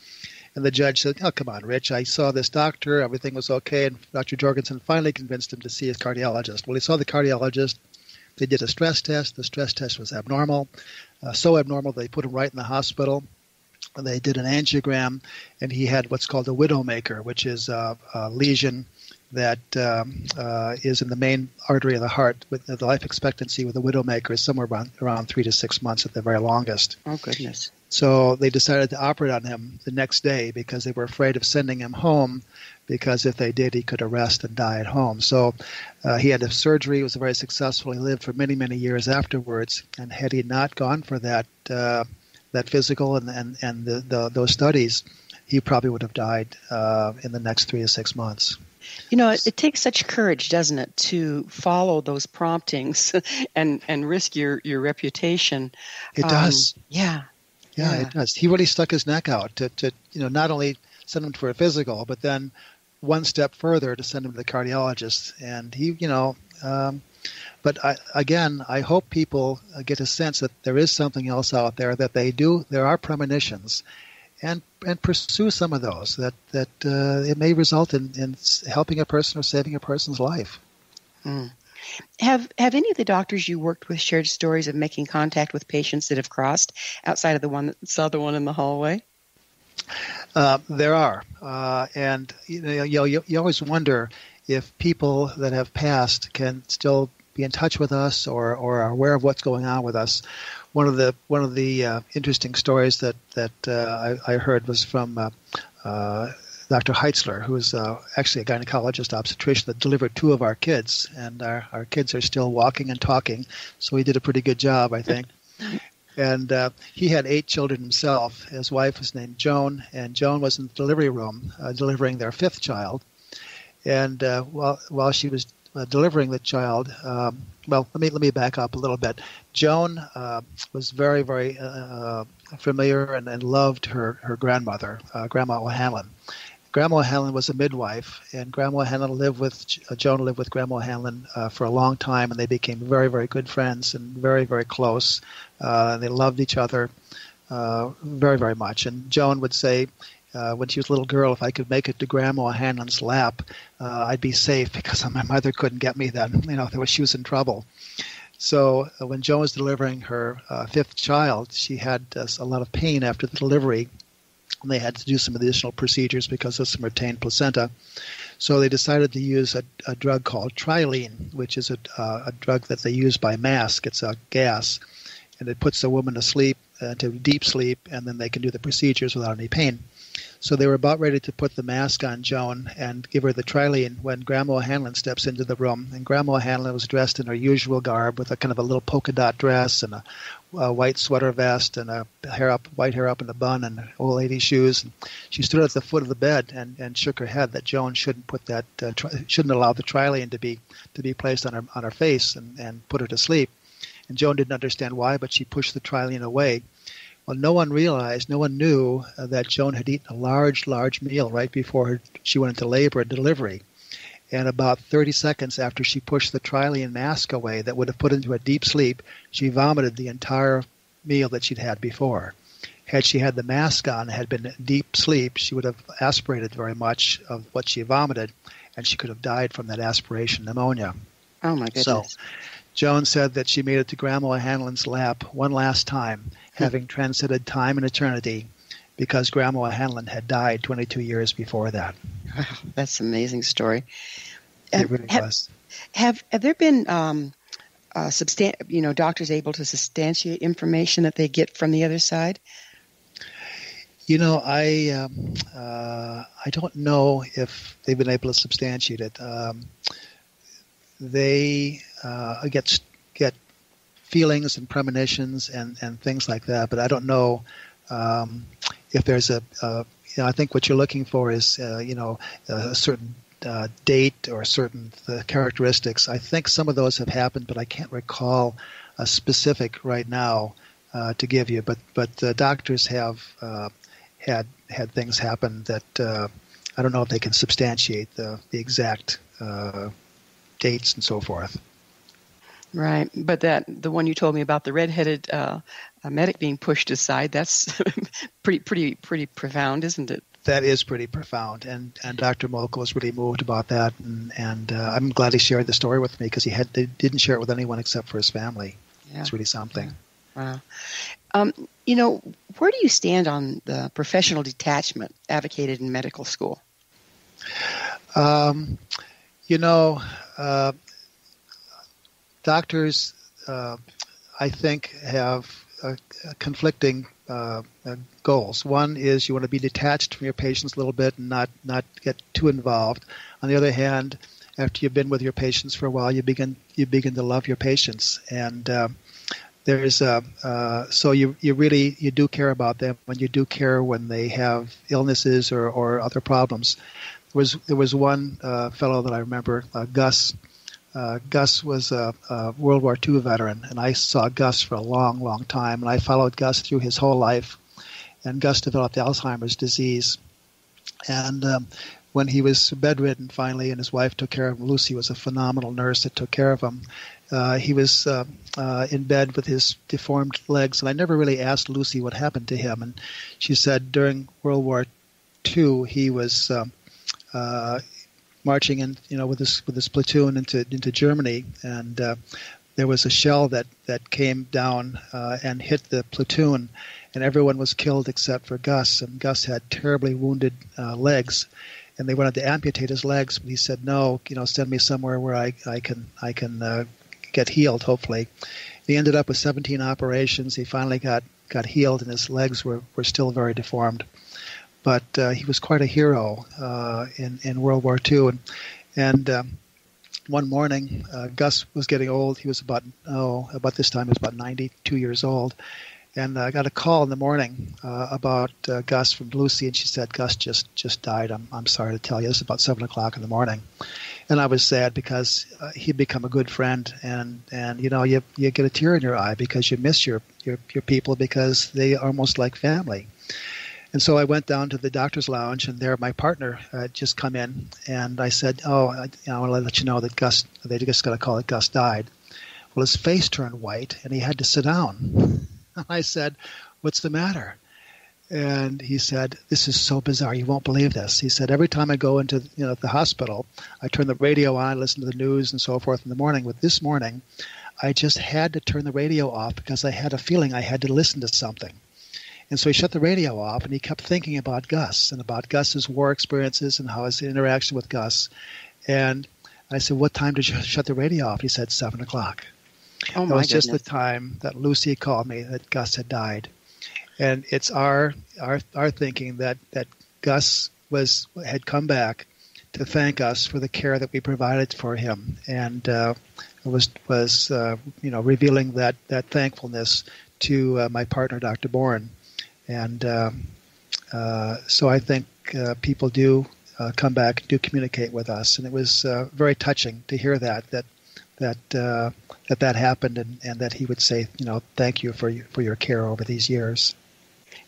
And the judge said, "Oh, come on, Rich. I saw this doctor. Everything was okay." And Dr. Jorgensen finally convinced him to see his cardiologist. Well, he saw the cardiologist. They did a stress test. The stress test was abnormal, uh, so abnormal they put him right in the hospital. They did an angiogram, and he had what's called a widowmaker, which is a, a lesion that um, uh, is in the main artery of the heart. With the life expectancy with a widowmaker is somewhere around, around three to six months at the very longest. Oh goodness! So they decided to operate on him the next day because they were afraid of sending him home because if they did, he could arrest and die at home. So uh, he had a surgery. It was very successful. He lived for many, many years afterwards. And had he not gone for that uh, that physical and and, and the, the, those studies, he probably would have died uh, in the next three to six months. You know, it, it, takes such courage, doesn't it, to follow those promptings and and risk your your reputation. It um, does. Yeah. Yeah. yeah. it does. He really stuck his neck out to, to you know not only send him for a physical, but then one step further to send him to the cardiologist. And he, you know, um, but I, again, I hope people get a sense that there is something else out there that they do. There are premonitions, and and pursue some of those. That that uh, it may result in, in helping a person or saving a person's life. Mm. Have have any of the doctors you worked with shared stories of making contact with patients that have crossed outside of the one that saw the one in the hallway? Uh, there are, uh, and you know, you, you always wonder if people that have passed can still be in touch with us or, or are aware of what's going on with us. One of the one of the uh, interesting stories that that uh, I, I, heard was from uh, uh Dr. Heitzler, who is uh, actually a gynecologist obstetrician that delivered two of our kids, and our, our kids are still walking and talking. So he did a pretty good job, I think. and uh, he had eight children himself. His wife was named Joan, and Joan was in the delivery room delivering their fifth child. And while while she was uh, delivering the child. Um, well, let me let me back up a little bit. Joan uh, was very very uh, familiar and, and, loved her her grandmother, uh, Grandma O'Hanlon. Grandma O'Hanlon was a midwife, and Grandma O'Hanlon lived with uh, Joan lived with Grandma O'Hanlon uh, for a long time, and they became very very good friends and very very close. And they loved each other very very much. And Joan would say, uh, when she was a little girl, if I could make it to Grandma Hannon's lap, uh, I'd be safe because my mother couldn't get me then. You know, was, she was in trouble. So uh, when Joan was delivering her uh, fifth child, she had uh, a lot of pain after the delivery, and they had to do some additional procedures because of some retained placenta. So they decided to use a, a drug called Trilene, which is a, uh, a drug that they use by mask. It's a gas, and it puts the woman to sleep, to deep sleep, and then they can do the procedures without any pain. So they were about ready to put the mask on Joan and give her the trilene when Grandma Hanlon steps into the room. And Grandma Hanlon was dressed in her usual garb with a kind of a little polka dot dress and a, a white sweater vest and a hair up, white hair up in a bun and old lady shoes. And she stood at the foot of the bed and, and shook her head that Joan shouldn't put that, uh, tri- shouldn't allow the trilene to be to be placed on her on her face and, and put her to sleep. And Joan didn't understand why, but she pushed the trilene away well, no one realized, no one knew uh, that Joan had eaten a large, large meal right before her, she went into labor and delivery. And about 30 seconds after she pushed the trilene mask away that would have put her into a deep sleep, she vomited the entire meal that she'd had before. Had she had the mask on and had been in deep sleep, she would have aspirated very much of what she vomited, and she could have died from that aspiration pneumonia. Oh my goodness. So, Joan said that she made it to Grandma Hanlon's lap one last time, hmm. having transcended time and eternity because Grandma Hanlon had died 22 years before that. Wow, that's an amazing story. It really have, was. Have have there been um, uh, substan- you know doctors able to substantiate information that they get from the other side? You know, I um, uh, I don't know if they've been able to substantiate it. Um, they uh, get get feelings and premonitions and, and things like that. But I don't know um, if there's a, uh, you know, I think what you're looking for is, uh, you know, a certain uh, date or certain characteristics. I think some of those have happened, but I can't recall a specific right now uh, to give you. But but the doctors have uh, had had things happen that uh, I don't know if they can substantiate the the exact dates and so forth. Right, but that the one you told me about the redheaded uh, medic being pushed aside, that's pretty pretty pretty profound, isn't it? That is pretty profound, and and Dr. Mokel was really moved about that, and and uh, I'm glad he shared the story with me because he had didn't share it with anyone except for his family. Yeah. It's really something. Wow. Um, you know, where do you stand on the professional detachment advocated in medical school? Um, you know, uh, doctors, uh, I think, have uh, conflicting uh, uh, goals. One is you want to be detached from your patients a little bit and not not get too involved. On the other hand, after you've been with your patients for a while, you begin you begin to love your patients, and uh, there's uh, uh, so you you really you do care about them when you do care when they have illnesses or, or other problems. was there was one fellow that I remember, Gus. Uh, Gus was a, a, World War II veteran, and I saw Gus for a long, long time, and I followed Gus through his whole life. And Gus developed Alzheimer's disease, and um, when he was bedridden finally, and his wife took care of him, Lucy was a phenomenal nurse that took care of him. Uh, he was uh, uh, in bed with his deformed legs, and I never really asked Lucy what happened to him. And she said during World War II, he was um, uh, marching in, you know, with this with his platoon into into Germany, and uh, there was a shell that that came down uh, and hit the platoon, and everyone was killed except for Gus. And Gus had terribly wounded legs and they wanted to amputate his legs, but he said, "No, you know, send me somewhere where I, I can I can uh, get healed, hopefully. He ended up with 17 operations. He finally got, got healed, and his legs were, were still very deformed. But uh, he was quite a hero uh, in, in World War II. And, and um, one morning, uh, Gus was getting old. He was about, oh, about this time, he was about 92 years old. And I got a call in the morning uh, about uh, Gus from Lucy, and she said, Gus just, just died. I'm, I'm sorry to tell you. It was about 7 o'clock in the morning and I was sad because uh, he'd become a good friend, and and you know you you get a tear in your eye because you miss your your your people because they are almost like family. And so I went down to the doctor's lounge, and there my partner had just come in, and I said, "Oh, I, I want to let you know that Gus. They just got to call it Gus died." Well, his face turned white, and he had to sit down. I said, "What's the matter?" and he said, "This is so bizarre. You won't believe this." He said, "Every time I go into you know the hospital, I turn the radio on, listen to the news, and so forth in the morning. But this morning, I just had to turn the radio off because I had a feeling I had to listen to something." And so he shut the radio off, and he kept thinking about Gus and about Gus's war experiences and how his interaction with Gus. And I said, "What time did you shut the radio off?" He said, seven o'clock." Oh my was just the time that Lucy called me that Gus had died and it's our our our thinking that that Gus was had come back to thank us for the care that we provided for him, and uh, was was uh, you know revealing that that thankfulness to uh, my partner, Dr. Bourne, and um, uh, so I think uh, people do uh, come back, do communicate with us, and it was very touching to hear that that that that that happened, and, and that he would say, you know, thank you for for your care over these years.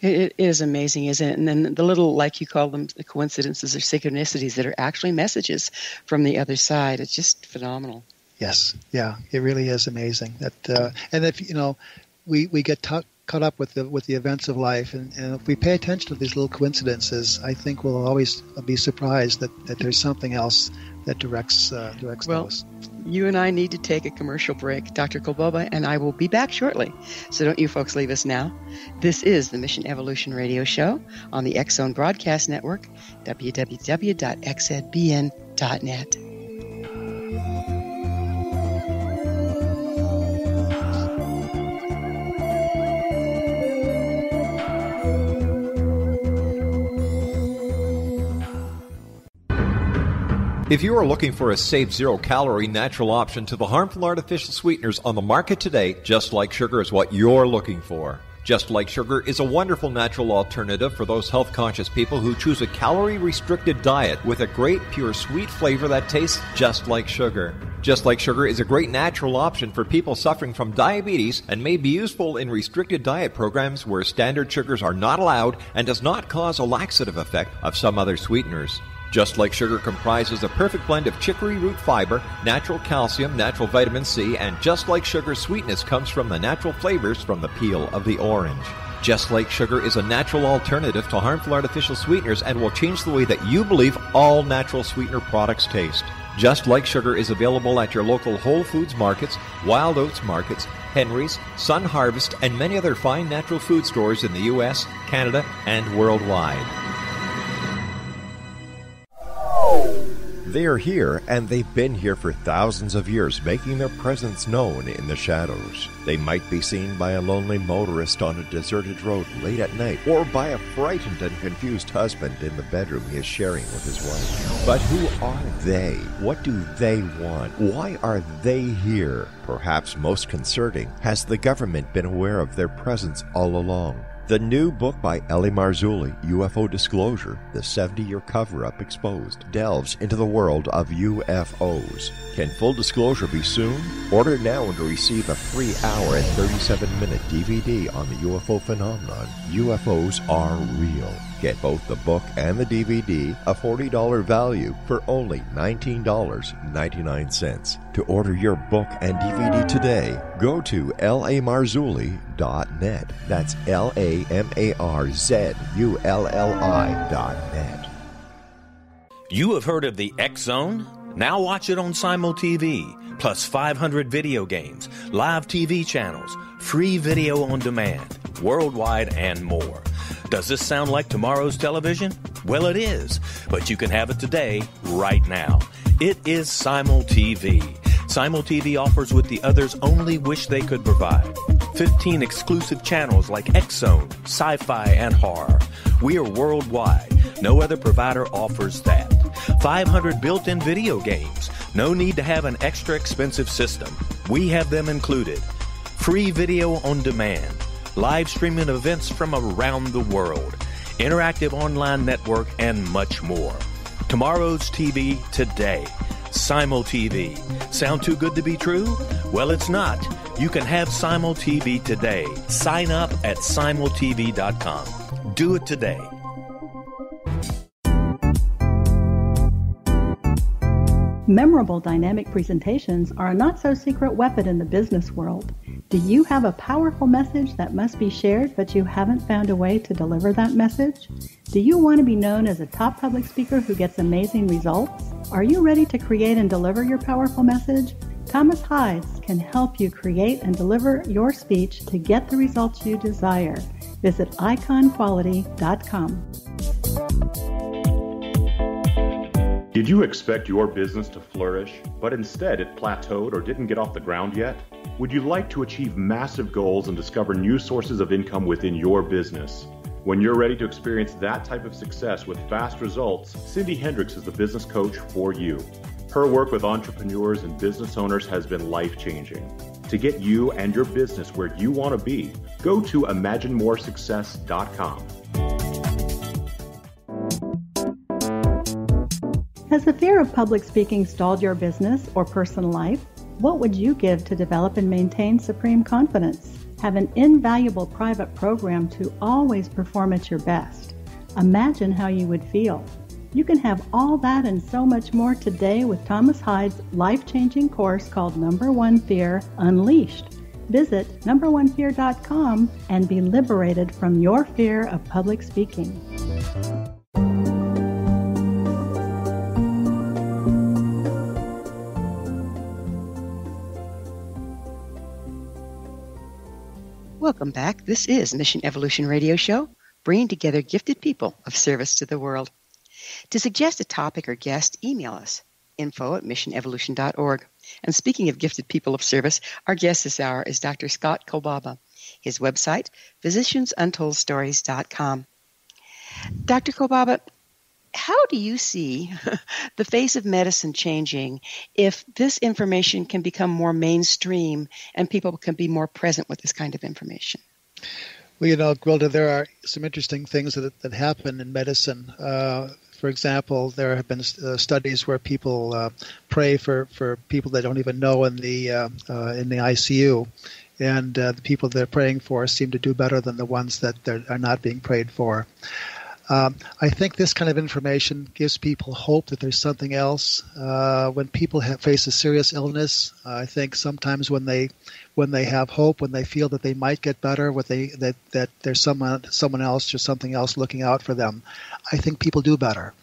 It, it is amazing, isn't it? And then the little, like you call them, the coincidences or synchronicities that are actually messages from the other side. It's just phenomenal. Yes, yeah, it really is amazing. That uh, and if you know, we we get t- caught up with the with the events of life, and, and if we pay attention to these little coincidences, I think we'll always be surprised that, that there's something else that directs uh, directs well, those. You and I need to take a commercial break. Dr. Kolbaba and I will be back shortly. So don't you folks leave us now. This is the Mission Evolution Radio Show on the X Zone Broadcast Network, www.xzbn.net. If you are looking for a safe, zero calorie natural option to the harmful artificial sweeteners on the market today, Just Like Sugar is what you're looking for. Just Like Sugar is a wonderful natural alternative for those health conscious people who choose a calorie restricted diet with a great, pure, sweet flavor that tastes just like sugar. Just Like Sugar is a great natural option for people suffering from diabetes and may be useful in restricted diet programs where standard sugars are not allowed and does not cause a laxative effect of some other sweeteners. Just Like Sugar comprises a perfect blend of chicory root fiber, natural calcium, natural vitamin C, and Just Like sugar, sweetness comes from the natural flavors from the peel of the orange. Just Like Sugar is a natural alternative to harmful artificial sweeteners and will change the way that you believe all natural sweetener products taste. Just Like Sugar is available at your local Whole Foods markets, Wild Oats markets, Henry's, Sun Harvest, and many other fine natural food stores in the U.S., Canada, and worldwide. They are here, and they've been here for thousands of years, making their presence known in the shadows. They might be seen by a lonely motorist on a deserted road late at night, or by a frightened and confused husband in the bedroom he is sharing with his wife. But who are they? What do they want? Why are they here? Perhaps most concerning, has the government been aware of their presence all along? The new book by L.A. Marzulli, UFO Disclosure, the 70 year cover up exposed, delves into the world of UFOs. Can full disclosure be soon? Order now and receive a free hour and 37 minute DVD on the UFO phenomenon. UFOs are real. Get both the book and the DVD, a $40 value, for only $19.99. To order your book and DVD today, go to lamarzulli.net. That's L A M A R Z U L L I.net. You have heard of the X Zone? Now watch it on Simul TV, plus 500 video games, live TV channels, free video on demand, worldwide, and more. Does this sound like tomorrow's television? Well, it is, but you can have it today, right now. It is Simul TV. Simul TV offers what the others only wish they could provide 15 exclusive channels like X Zone, Sci Fi, and Horror. We are worldwide. No other provider offers that. 500 built in video games. No need to have an extra expensive system. We have them included. Free video on demand. Live streaming events from around the world. Interactive online network and much more. Tomorrow's TV today. Simul TV. Sound too good to be true? Well, it's not. You can have Simul TV today. Sign up at simultv.com. Do it today. Memorable dynamic presentations are a not so secret weapon in the business world. Do you have a powerful message that must be shared, but you haven't found a way to deliver that message? Do you want to be known as a top public speaker who gets amazing results? Are you ready to create and deliver your powerful message? Thomas Hides can help you create and deliver your speech to get the results you desire. Visit iconquality.com. Did you expect your business to flourish, but instead it plateaued or didn't get off the ground yet? Would you like to achieve massive goals and discover new sources of income within your business? When you're ready to experience that type of success with fast results, Cindy Hendricks is the business coach for you. Her work with entrepreneurs and business owners has been life changing. To get you and your business where you want to be, go to ImagineMoreSuccess.com. Has the fear of public speaking stalled your business or personal life? What would you give to develop and maintain supreme confidence? Have an invaluable private program to always perform at your best. Imagine how you would feel. You can have all that and so much more today with Thomas Hyde's life changing course called Number One Fear Unleashed. Visit numberonefear.com and be liberated from your fear of public speaking. Welcome back. This is Mission Evolution Radio Show, bringing together gifted people of service to the world. To suggest a topic or guest, email us info at missionevolution.org. And speaking of gifted people of service, our guest this hour is Dr. Scott Kolbaba. His website, physiciansuntoldstories.com. Dr. Kolbaba, how do you see the face of medicine changing if this information can become more mainstream and people can be more present with this kind of information? Well, you know, Gwilda, there are some interesting things that, that happen in medicine. Uh, for example, there have been uh, studies where people uh, pray for, for people they don't even know in the uh, uh in the ICU, and uh, the people they're praying for seem to do better than the ones that are not being prayed for. Um, I think this kind of information gives people hope that there's something else. Uh, when people have, face a serious illness, uh, I think sometimes when they when they have hope, when they feel that they might get better, what they that that there's someone someone else or something else looking out for them, I think people do better.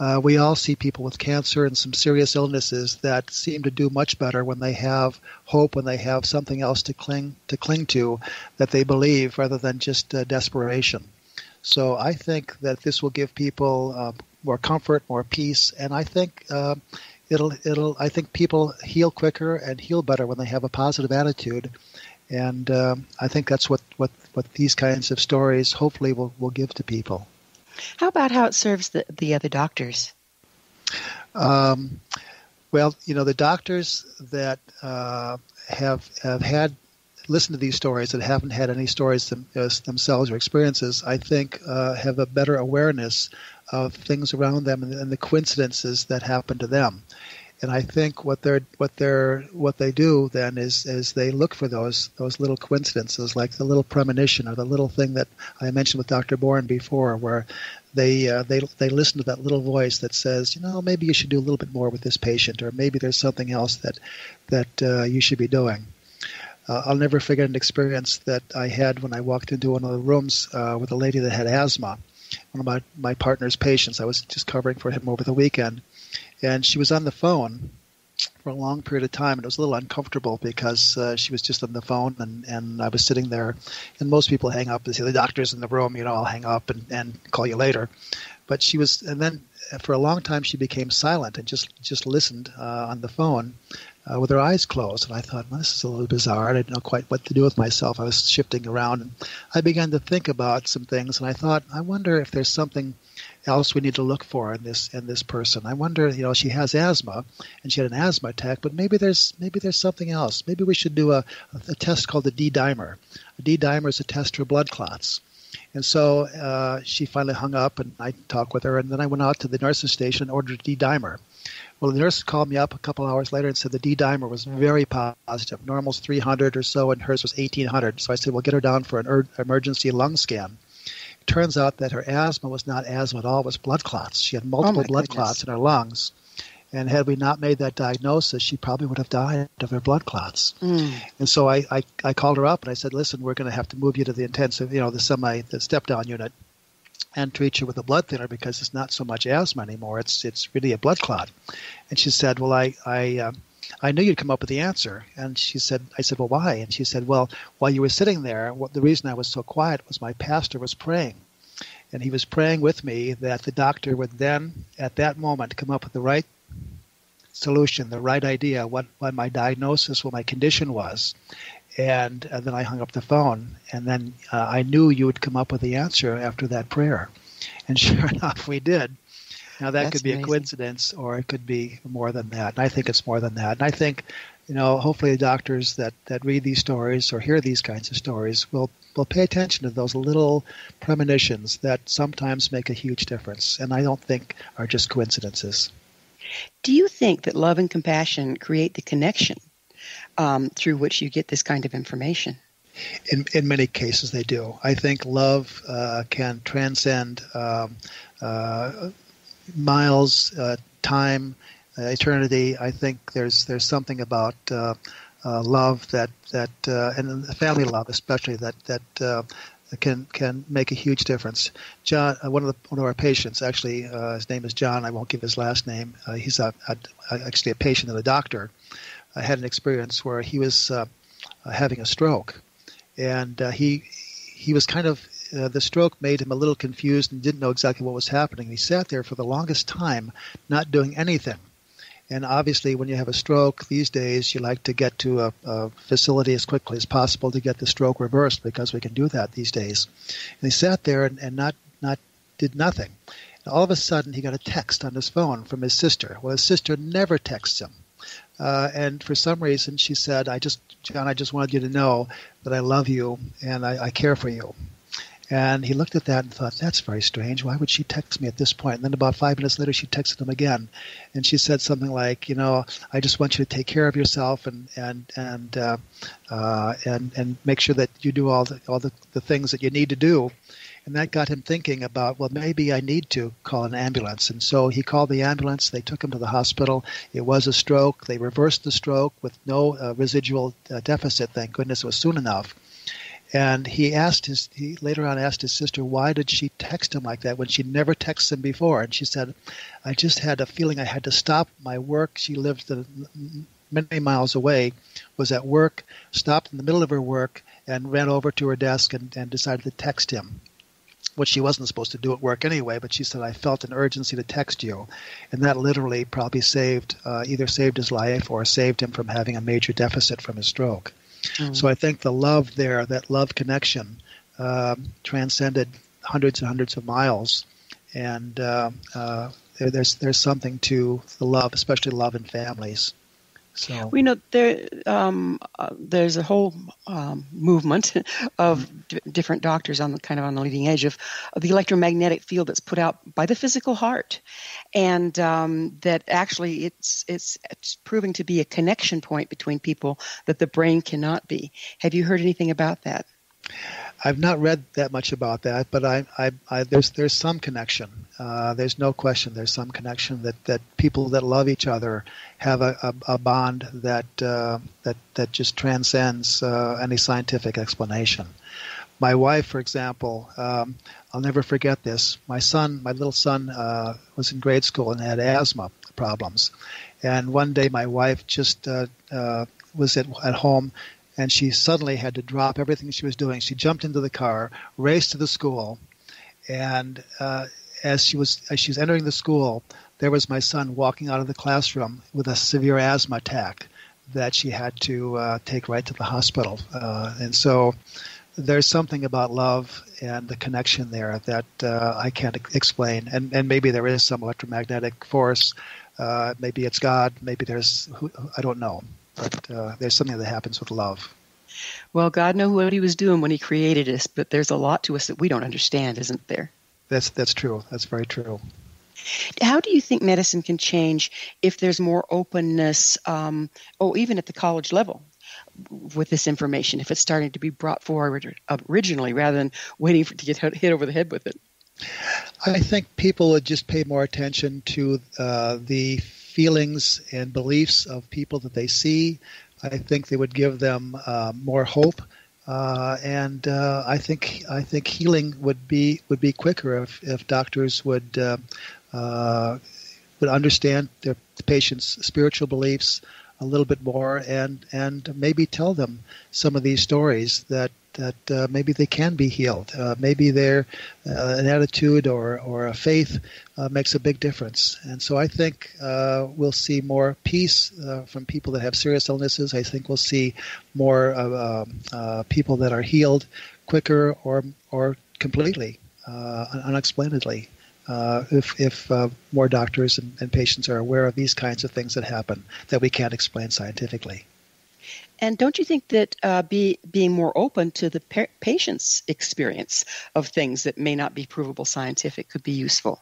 Uh, we all see people with cancer and some serious illnesses that seem to do much better when they have hope, when they have something else to cling to cling to that they believe, rather than just uh, desperation. So I think that this will give people uh, more comfort, more peace, and I think uh, it'll it'll I think people heal quicker and heal better when they have a positive attitude, and um, I think that's what, what, what these kinds of stories hopefully will, will give to people. How about how it serves the, the other doctors? Um, well, you know, the doctors that uh, have have had listen to these stories that haven't had any stories them, uh, themselves or experiences, I think uh, have a better awareness of things around them and, and, the coincidences that happen to them. And I think what they're what they're what they do then is is they look for those those little coincidences, like the little premonition or the little thing that I mentioned with Dr. Bourne before, where they uh, they they listen to that little voice that says, you know, maybe you should do a little bit more with this patient, or maybe there's something else that that uh, you should be doing. Uh, I'll never forget an experience that I had when I walked into one of the rooms uh, with a lady that had asthma. One of my, my partner's patients. I was just covering for him over the weekend. And she was on the phone for a long period of time, and it was a little uncomfortable because uh, she was just on the phone, and, and I was sitting there. And most people hang up. and say, the doctor's in the room, you know, I'll hang up and, and call you later. But she was, and then for a long time she became silent and just, just listened uh, on the phone uh, with her eyes closed. And I thought, well, this is a little bizarre. I didn't know quite what to do with myself. I was shifting around, and I began to think about some things. And I thought, I wonder if there's something else we need to look for in this in this person. I wonder, you know, she has asthma, and she had an asthma attack, but maybe there's maybe there's something else. Maybe we should do a, a test called the D dimer. A D dimer is a test for blood clots. And so uh, she finally hung up, and I talked with her, and then I went out to the nurse's station and ordered a D dimer. Well, the nurse called me up a couple hours later and said the D dimer was very positive. Normal's 300 or so, and hers was 1800. So I said, well, get her down for an er- emergency lung scan. It turns out that her asthma was not asthma at all, it was blood clots. She had multiple oh blood goodness. clots in her lungs. And had we not made that diagnosis, she probably would have died of her blood clots. Mm. And so I, I, I called her up and I said, listen, we're going to have to move you to the intensive, you know, the semi, the step down unit and treat you with a blood thinner because it's not so much asthma anymore. It's it's really a blood clot. And she said, "Well, I I um, I knew you'd come up with the answer." And she said, "I said, well, why?" And she said, "Well, while you were sitting there, what, the reason I was so quiet was my pastor was praying." And he was praying with me that the doctor would then, at that moment, come up with the right solution, the right idea, what, what my diagnosis, what my condition was. And, and then I hung up the phone. And then uh, I knew you would come up with the answer after that prayer. And sure enough, we did. Now, that That's could be amazing. a coincidence or it could be more than that. And I think it's more than that. And I think, you know, hopefully the doctors that, that read these stories or hear these kinds of stories will, will pay attention to those little premonitions that sometimes make a huge difference and I don't think are just coincidences. Do you think that love and compassion create the connection um, through which you get this kind of information? In, in many cases, they do. I think love uh, can transcend um, uh, miles, uh, time, uh, eternity. I think there's there's something about uh, uh, love that that and family love especially that that can can make a huge difference. John, one of the one of our patients, actually, uh, his name is John. I won't give his last name. Uh, he's a, a, actually a patient of the doctor. I had an experience where he was uh, uh, having a stroke, and uh, he he was kind of uh, the stroke made him a little confused and didn't know exactly what was happening. He sat there for the longest time, not doing anything. And obviously, when you have a stroke these days, you like to get to a, a, facility as quickly as possible to get the stroke reversed because we can do that these days. And he sat there and, and not not did nothing. And all of a sudden, he got a text on his phone from his sister. Well, his sister never texts him. Uh, and for some reason, she said, "I just, John, I just wanted you to know that I love you and I, I care for you." And he looked at that and thought, that's very strange. Why would she text me at this point? And then about five minutes later, she texted him again. And she said something like, you know, I just want you to take care of yourself and, and, and, uh, uh, and, and make sure that you do all the, all the, the things that you need to do. And that got him thinking about, well, maybe I need to call an ambulance. And so he called the ambulance. They took him to the hospital. It was a stroke. They reversed the stroke with no uh, residual uh, deficit. Thank goodness it was soon enough. And he asked his, he later on asked his sister, why did she text him like that when she never texted him before? And she said, I just had a feeling I had to stop my work. She lived the, many miles away, was at work, stopped in the middle of her work, and ran over to her desk and, and decided to text him. Which she wasn't supposed to do at work anyway, but she said, I felt an urgency to text you. And that literally probably saved, uh, either saved his life or saved him from having a major deficit from his stroke. Mm. So I think the love there, that love connection, um, transcended hundreds and hundreds of miles, and uh, uh, there, there's there's something to the love, especially love in families, So we know there um, uh, there's a whole um, movement of d- different doctors on the kind of on the leading edge of, of, the electromagnetic field that's put out by the physical heart, and um, that actually it's, it's it's proving to be a connection point between people that the brain cannot be. Have you heard anything about that? I've not read that much about that, but I, I, I there's there's some connection. Uh, there's no question. There's some connection that, that people that love each other have a, a, a bond that uh, that that just transcends uh, any scientific explanation. My wife, for example, um, I'll never forget this. My son, my little son, uh, was in grade school and had asthma problems, and one day my wife just uh, uh, was at, at home and she suddenly had to drop everything she was doing. She jumped into the car, raced to the school, and uh, as she was as she was entering the school, there was my son walking out of the classroom with a severe asthma attack that she had to uh, take right to the hospital. Uh, and so there's something about love and the connection there that uh, I can't explain. And, and maybe there is some electromagnetic force. Uh, maybe it's God. Maybe there's, I don't know but uh, there's something that happens with love. Well, God knew what He was doing when He created us, but there's a lot to us that we don't understand, isn't there? That's that's true. That's very true. How do you think medicine can change if there's more openness, um, oh, even at the college level, with this information, if it's starting to be brought forward originally rather than waiting for, to get hit over the head with it? I think people would just pay more attention to uh, the feelings and beliefs of people that they see. I think they would give them uh, more hope, uh, and uh, I think I think healing would be would be quicker if, if doctors would uh, uh, would understand their patients' spiritual beliefs a little bit more and and maybe tell them some of these stories that that uh, maybe they can be healed. Uh, maybe their uh, an attitude or or a faith uh, makes a big difference. And so I think uh, we'll see more peace uh, from people that have serious illnesses. I think we'll see more um, people that are healed quicker or or completely, unexplainedly. If if more doctors and, and patients are aware of these kinds of things that happen that we can't explain scientifically. And don't you think that uh, be, being more open to the pa- patient's experience of things that may not be provable scientific could be useful?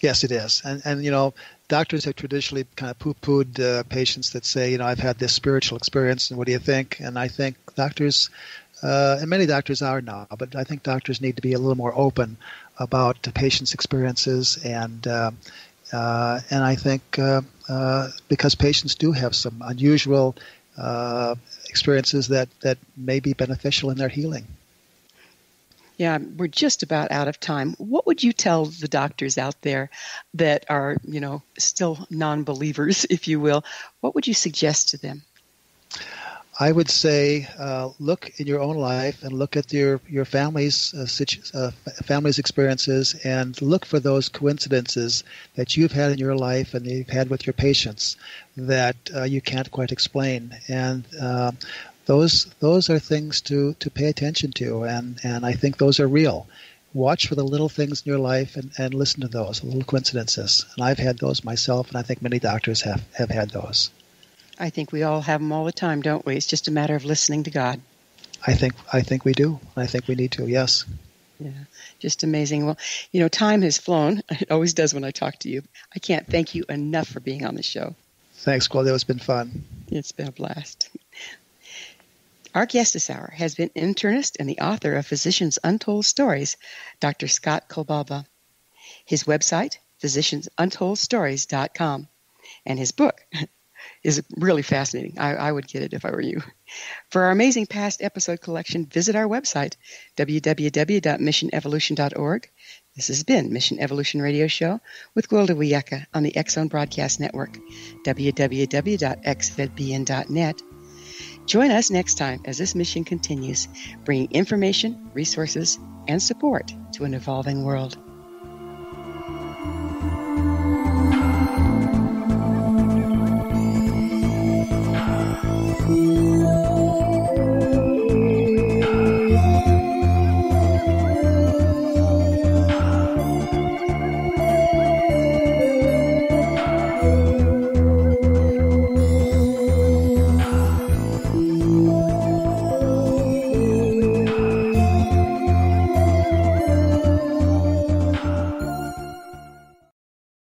Yes, it is. And, and you know, doctors have traditionally kind of poo pooed uh, patients that say, you know, I've had this spiritual experience, and what do you think? And I think doctors, uh, and many doctors are now, but I think doctors need to be a little more open about the patient's experiences and. Uh, uh and I think uh, uh, because patients do have some unusual uh, experiences that, that may be beneficial in their healing. Yeah, we're just about out of time. What would you tell the doctors out there that are, you know, still non believers, if you will? What would you suggest to them? I would say uh, look in your own life and look at your your family's uh, situ- uh, family's experiences and look for those coincidences that you've had in your life and you've had with your patients that uh, you can't quite explain and uh, those those are things to, to pay attention to and, and I think those are real. Watch for the little things in your life and, and listen to those, little coincidences. And I've had those myself and I think many doctors have, have had those. I think we all have them all the time, don't we? It's just a matter of listening to God. I think I think we do. I think we need to. Yes. Yeah, just amazing. Well, you know, time has flown. It always does when I talk to you. I can't thank you enough for being on the show. Thanks, Gwilda. It's been fun. It's been a blast. Our guest this hour has been internist and the author of Physicians Untold Stories, Dr. Scott Kolbaba. His website, physiciansuntoldstories.com, and his book, is really fascinating. I, I, would get it if I were you. For our amazing past episode collection, visit our website, www.missionevolution.org. This has been Mission Evolution Radio Show with Gwilda Wiyaka on the Zone Broadcast Network, www.xzbn.net. Join us next time as this mission continues, bringing information, resources, and support to an evolving world.